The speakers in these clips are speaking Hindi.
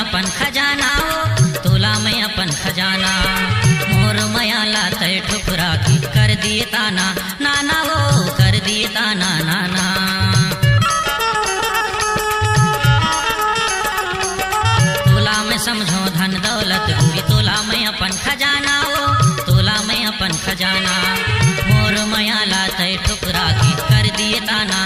अपन खजाना हो तुला में अपन खजाना। मोर मया लाते ठुकरा की कर दिए ताना। नाना हो कर दिए ताना, नाना। तुला में समझो धन दौलत गोरी तुला में अपन खजाना हो तुला में अपन खजाना। मोर मया लाते ठुकरा की कर दिए ताना।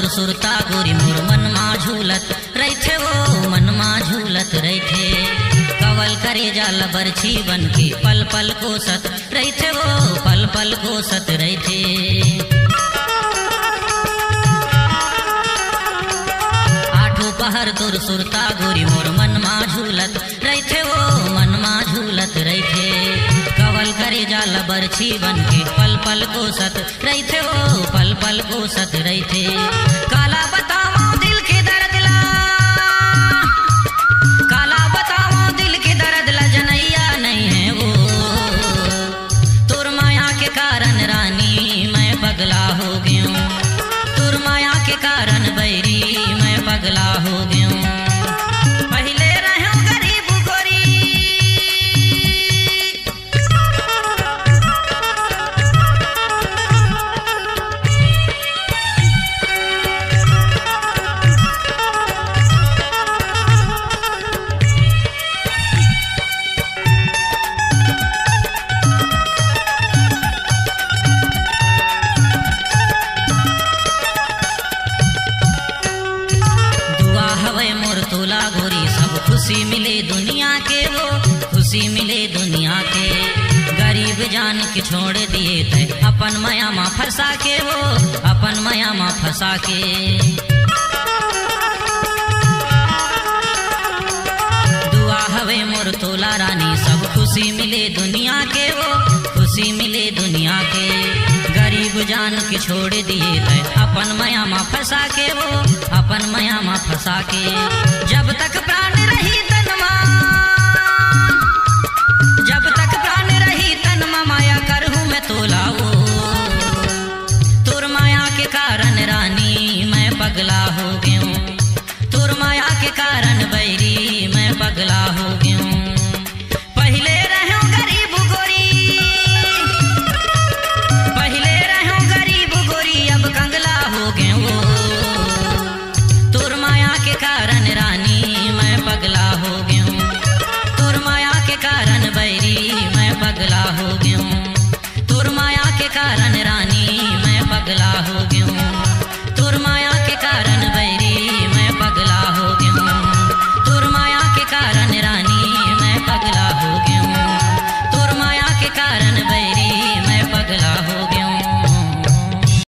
तोर सुरता गोरी मोर मन मा झूलत। रैथे वो मन मा झूलत रैथे। कवल करे जाल बरछी बन के पल पल कोसत। थे वो पल पल कोसत। बरछी बन के पल पल कोसत रैथे वो पल पल कोसत थे काला बताओ दिल के दर्द ला। काला बताओ दिल के दर्द ला, जनैया नहीं है वो। तुर माया के कारण रानी मैं पगला हो गया। तुर माया के कारण बैरी मैं पगला हो हवे मोर तोला गोरी, सब खुशी मिले दुनिया के वो, खुशी मिले दुनिया के। गरीब जान के छोड़ दिए थे अपन माया माँ फंसा के वो, अपन माया माँ फंसा के। दुआ हवे मोर तोला रानी, सब खुशी मिले दुनिया के वो, खुशी मिले दुनिया के। गरीब जान के छोड़ दिए थे अपन माया माँ फंसा के वो, अपन माया माँ फंसा के। जब तक प्राण रही तनमा जब तक प्राण रही तनमा माया करहूँ मैं तोलाओ तुर माया के कारण रानी मैं पगला हो गया। तुर माया के कारण बैरी मैं पगला हो गया। हो गई हूँ तुर माया के कारण रानी, मैं पगला हो गई हूँ तुर माया के कारण भाई